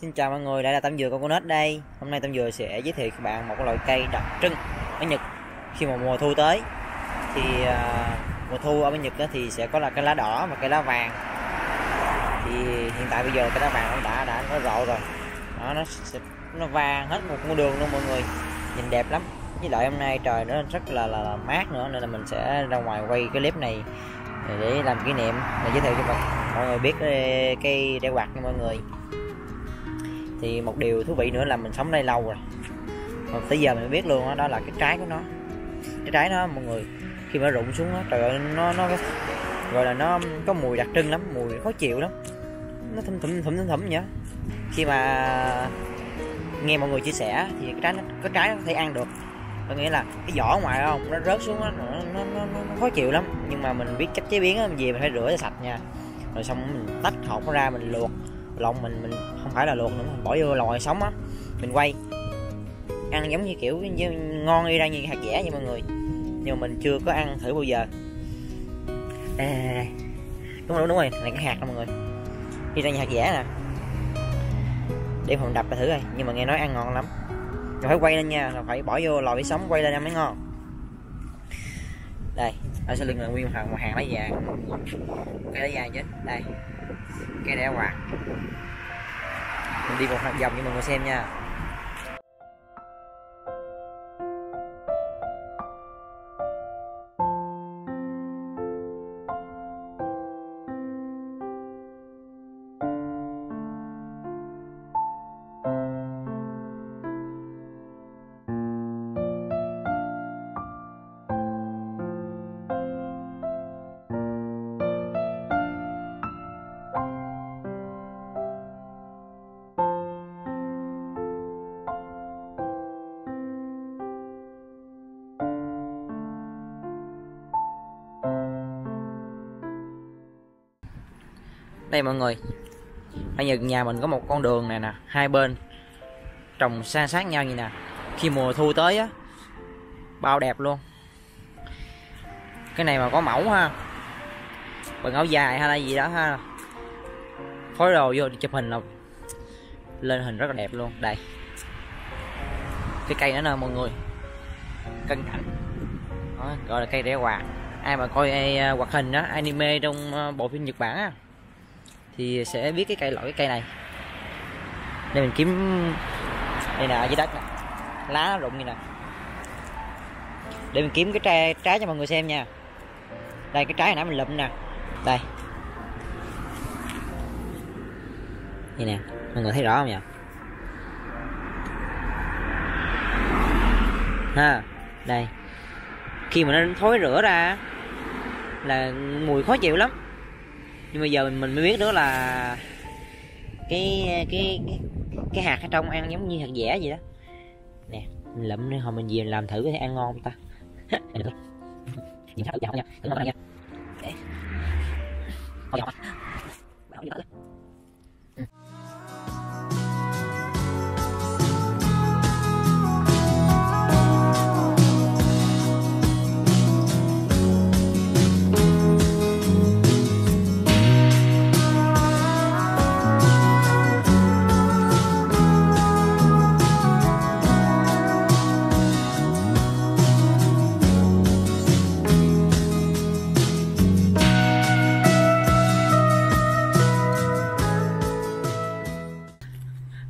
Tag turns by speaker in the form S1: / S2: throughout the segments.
S1: Xin chào mọi người, lại là Tâm Dừa con nết đây. Hôm nay Tâm Dừa sẽ giới thiệu các bạn một loại cây đặc trưng ở Nhật Khi mà mùa thu tới. Thì uh, mùa thu ở bên Nhật thì sẽ có là cây lá đỏ và cây lá vàng. Thì hiện tại bây giờ cây lá vàng nó đã đã nó rộ rồi. Đó, nó nó vàng hết một con đường luôn mọi người. Nhìn đẹp lắm. Với lại hôm nay trời nó rất là, là, là mát nữa Nên là mình sẽ ra ngoài quay cái clip này để làm kỷ niệm để giới thiệu cho mọi người biết cây đeo quạt nha mọi người thì một điều thú vị nữa là mình sống đây lâu rồi. Mà tới giờ mình biết luôn đó, đó là cái trái của nó. Cái trái nó mọi người khi mà rụng xuống đó, trời ơi nó nó gọi là nó có mùi đặc trưng lắm mùi khó chịu lắm. Nó thum thum thum thum thum vậy khi mà nghe mọi người chia sẻ thì cái trái nó có trái nó có thể ăn được. Có nghĩa là cái vỏ ngoài không nó rớt xuống đó, nó, nó, nó, nó khó chịu lắm. Nhưng mà mình biết cách chế biến á về mình phải rửa cho sạch nha. Rồi xong mình tách hột nó ra mình luộc lòng mình mình không phải là luộc nữa mình bỏ vô lòi sống á mình quay. Ăn giống như kiểu như, ngon y ra như hạt dẻ vậy mọi người. Nhưng mà mình chưa có ăn thử bao giờ. À, đúng rồi đúng rồi này cái hạt đó mọi người. Y ra như hạt dẻ nè. Để phòng đập là thử rồi nhưng mà nghe nói ăn ngon lắm. Rồi phải quay lên nha rồi phải bỏ vô lò vi sống quay lên ăn mới ngon. Đây ở sau lưng là nguyên một hàng một hàng lá vàng. Cái lá vàng chứ đây cây đeo quạt à. mình đi một vòng cho mọi người xem nha. Đây mọi người. Ở giờ nhà mình có một con đường này nè hai bên. Trồng san sát nhau như nè. Khi mùa thu tới á bao đẹp luôn. Cái này mà có mẫu ha. Bằng áo dài hay là gì đó ha. Phối đồ vô chụp hình là lên hình rất là đẹp luôn. Đây. Cái cây nữa nè mọi người. Cân cảnh đó, gọi là cây rẻ quạt. Ai mà coi ai, à, hoạt hình đó anime trong à, bộ phim nhật bản á thì sẽ biết cái cây loại, cái cây này. Đây mình kiếm, đây nè dưới đất nè. Lá rụng như nè. Để mình kiếm cái trái trái cho mọi người xem nha. Đây, cái trái hồi nãy mình lụm nè. Đây. Như nè, mọi người thấy rõ không nhỉ? Ha, đây. Khi mà nó thối rửa ra là mùi khó chịu lắm nhưng bây giờ mình, mình mới biết nữa là cái cái cái, cái hạt ở trong ăn giống như hạt dẻ vậy đó. Nè mình lụm đi hồi mình về làm thử cái ăn ngon không ta. Nhìn thử vào nha. Thử ngon nha. Để. Thôi vào bảo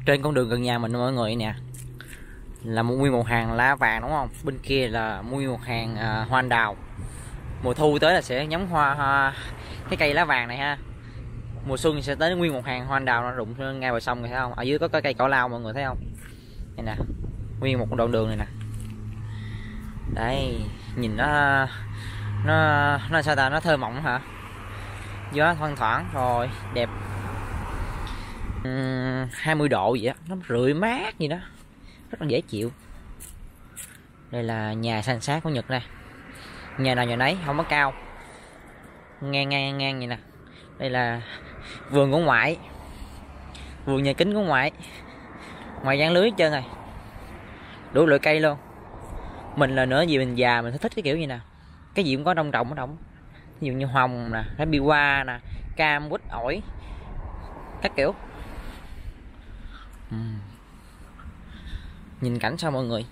S1: trên con đường gần nhà mình mọi người nè. Là một nguyên một hàng lá vàng đúng không? Bên kia là nguyên một hàng à, hoa anh đào. Mùa thu tới là sẽ nhắm hoa, hoa cái cây lá vàng này ha. Mùa xuân sẽ tới nguyên một hàng hoa anh đào nó rụng ngay bờ sông này thấy không? Ở dưới có cái cây cỏ lao mọi người thấy không? Đây nè nguyên một đoạn đường này nè. Đây nhìn nó nó nó sao ta? Nó thơ mộng hả? Gió thoang thoảng rồi đẹp. 20 độ vậy á, nó rượi mát gì đó. Rất là dễ chịu. Đây là nhà san sát của Nhật này nhà nào nhà nấy không có cao. Ngang ngang ngang vậy nè. Đây là vườn của ngoại. Vườn nhà kính của ngoại. Ngoài dán lưới hết trơn rồi. Đủ loại cây luôn. Mình là nữa gì mình già mình thích cái kiểu như nè. Cái gì cũng có trong trồng ở trong ví dụ như hồng nè cái bi hoa nè cam quýt ổi. Các kiểu. Ừ. nhìn cảnh sao mọi người?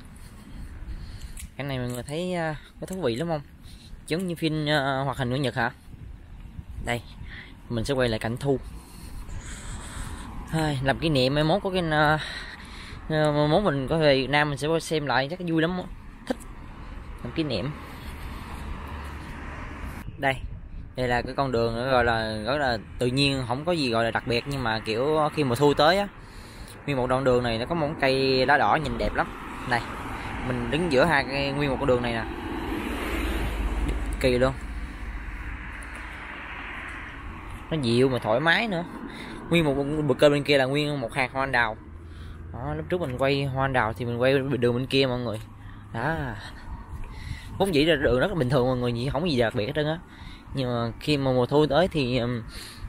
S1: Cảnh này mọi người thấy uh, có thú vị lắm không? Giống như phim uh, hoạt hình của nhật hả? Đây mình sẽ quay lại cảnh thu. Ai, làm kỷ niệm mai mốt có cái uh, uh, mốt mình có về Việt Nam mình sẽ xem lại chắc vui lắm. Thích. Làm kỷ niệm. Đây đây là cái con đường gọi là rất là tự nhiên không có gì gọi là đặc biệt nhưng mà kiểu khi mùa thu tới á nguyên một đoạn đường này nó có một cây lá đỏ nhìn đẹp lắm. Này mình đứng giữa hai cái nguyên một con đường này nè. Kỳ luôn. Nó dịu mà thoải mái nữa. Nguyên một bờ kênh bên kia là nguyên một hạt hoa anh đào. Đó, lúc trước mình quay hoa anh đào thì mình quay đường bên kia mọi người. Đó. Vốn dĩ là đường rất là bình thường mọi người gì không có gì đặc biệt hết trơn á. Nhưng mà khi mà mùa thu tới thì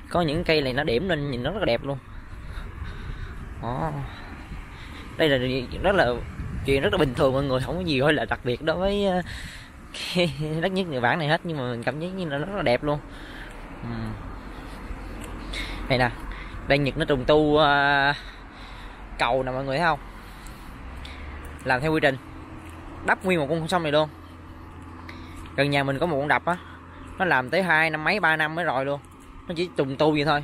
S1: có những cây này nó điểm lên nhìn nó rất là đẹp luôn đó đây là rất là chuyện rất là bình thường mọi người không có gì gọi là đặc biệt đối với ờ, đất nhất người bản này hết nhưng mà mình cảm giác như là rất là đẹp luôn. Uhm. này nè đây nhật nó trùng tu uh, cầu nè mọi người thấy không? Làm theo quy trình. Đắp nguyên một con sông này luôn. Gần nhà mình có một con đập á. Nó làm tới hai năm mấy ba năm mới rồi luôn. Nó chỉ trùng tu vậy thôi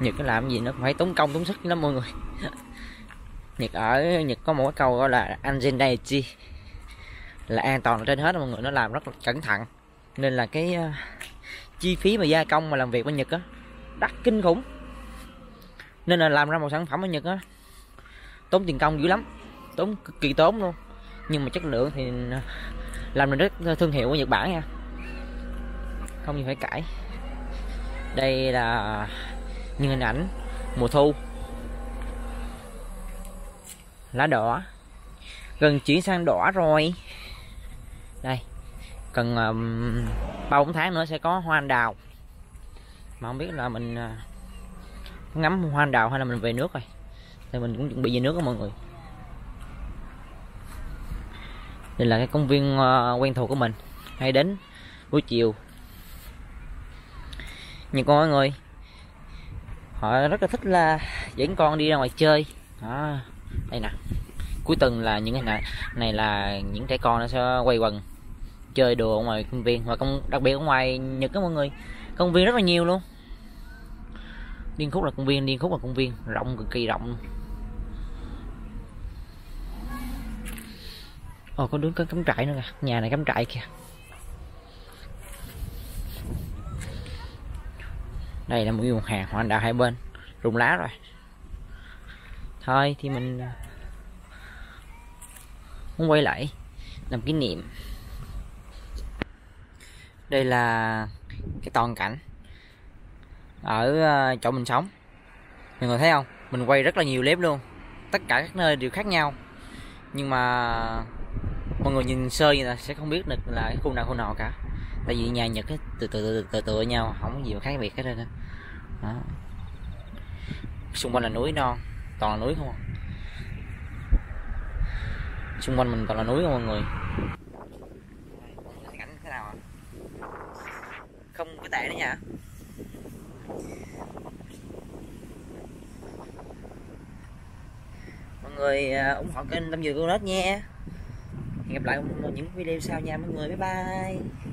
S1: nhật nó làm gì nó phải tốn công tốn sức lắm mọi người. Nhật ở nhật có một cái câu gọi là anxiety là an toàn trên hết mọi người nó làm rất là cẩn thận. Nên là cái uh, chi phí mà gia công mà làm việc bên nhật á đắt kinh khủng. Nên là làm ra một sản phẩm ở nhật á tốn tiền công dữ lắm tốn cực kỳ tốn luôn. Nhưng mà chất lượng thì ờ, làm được rất thương hiệu của nhật bản nha. Không gì phải cãi. Đây là những hình ảnh mùa thu. Lá đỏ. Gần chuyển sang đỏ rồi. Đây cần um, bốn tháng nữa sẽ có hoa anh đào. Mà không biết là mình uh, ngắm hoa anh đào hay là mình về nước rồi. Thì mình cũng chuẩn bị về nước đó mọi người. Đây là cái công viên uh, quen thuộc của mình. Hay đến buổi chiều. Nhưng con mọi người họ rất là thích là dẫn con đi ra ngoài chơi. Đó, đây nè. Cuối tuần là những cái này này là những trẻ con nó sẽ quay quần, chơi đùa ở ngoài công viên. Và công, đặc biệt ở ngoài nhật đó mọi người, công viên rất là nhiều luôn. Điên khúc là công viên, điên khúc là công viên, rộng, cực kỳ rộng. Ồ, có đứa có cắm trại nữa kìa. Nhà này cắm trại kìa. Đây là một nguồn hàng hoa đào hai bên. Rụng lá rồi. Thôi, thì mình muốn quay lại làm kỷ niệm. Đây là cái toàn cảnh ở ờ, chỗ mình sống. Mọi người thấy không? Mình quay rất là nhiều clip luôn. Tất cả các nơi đều khác nhau. Nhưng mà mọi người nhìn sơ như là sẽ không biết được là cái khu nào khu nào cả tại vì nhà nhật ấy, từ từ từ từ từ nhau không có gì khác biệt hết trơn đó. Xung quanh là núi non toàn là núi không à. xung quanh mình toàn là núi không mọi người. Cảnh thế nào à? không có tệ nữa nha. Mọi người à, ủng hộ kênh tâm dừa cô nết nha. Hẹn gặp lại những video sau nha mọi người. Bye bye.